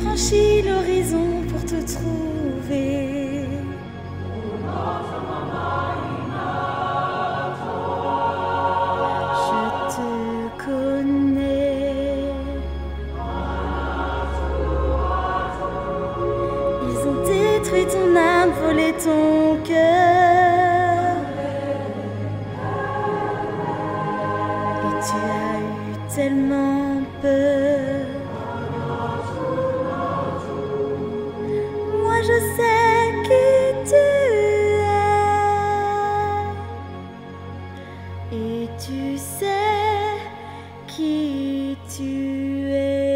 franchi l'horizon pour te trouver. Je te connais. Ils ont détruit ton âme, volé ton cœur. Et tu as eu tellement peur. Et tu sais qui tu es.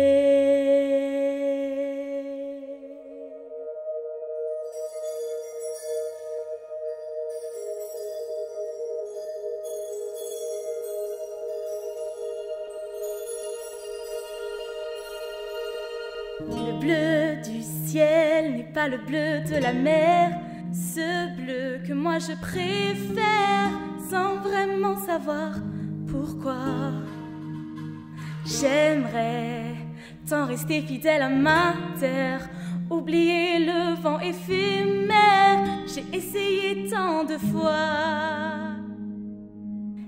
Le bleu du ciel n'est pas le bleu de la mer, ce bleu que moi je préfère sans vraiment pourquoi. J'aimerais tant rester fidèle à ma terre, oublier le vent éphémère, j'ai essayé tant de fois.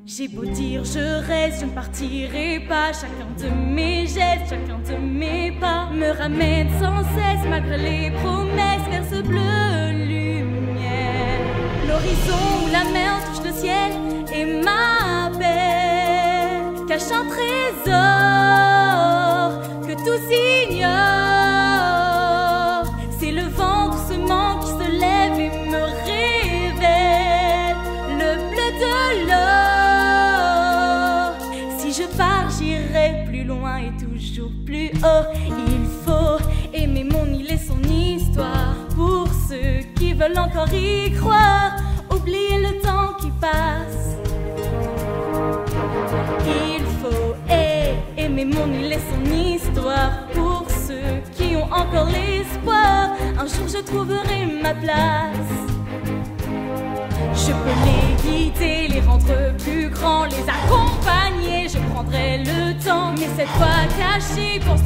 J'ai beau dire je reste, je ne partirai pas. Chacun de mes gestes, chacun de mes pas me ramène sans cesse, malgré les promesses, vers ce bleu lumière. L'horizon où la mer touche le ciel et ma cache un trésor que tous ignorent. C'est le vent doucement qui se lève et me révèle le bleu de l'or. Si je pars, j'irai plus loin et toujours plus haut. Il faut aimer mon île et son histoire. Pour ceux qui veulent encore y croire, oublier le temps qui passe. Aimer mon île et son histoire. Pour ceux qui ont encore l'espoir, un jour je trouverai ma place. Je peux les guider, les rendre plus grands, les accompagner. Je prendrai le temps, mais cette fois cachée, pense